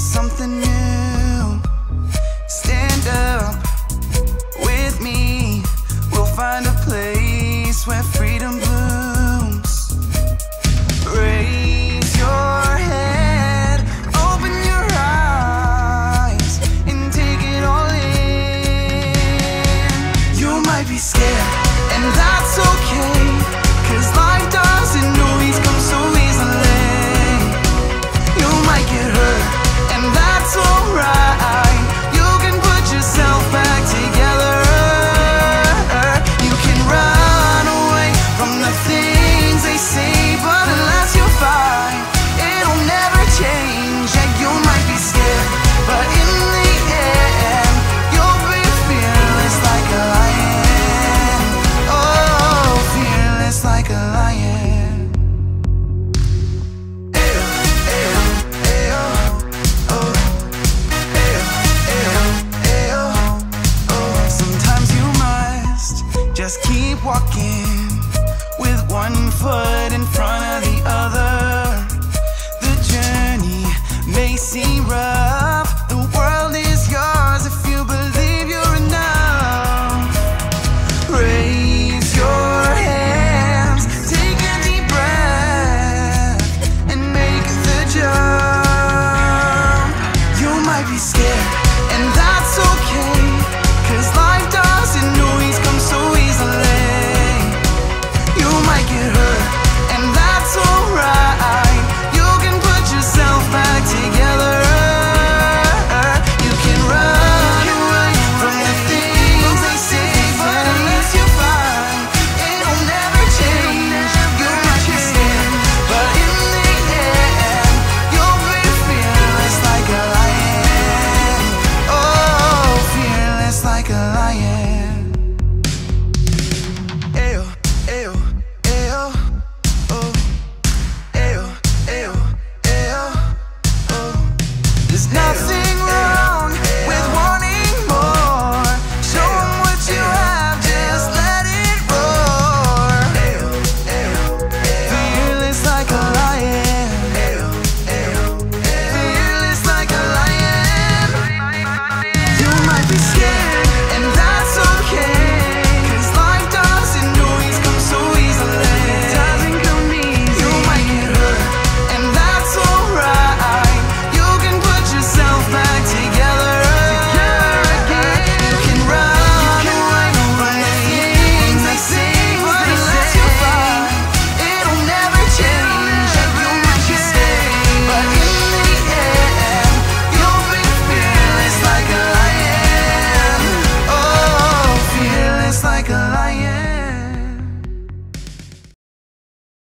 something new. Just keep walking with one foot in front of the other. The journey may seem rough, the world is yours if you believe you're enough. Raise your hands, take a deep breath, and make the jump. You might be scared. yeah.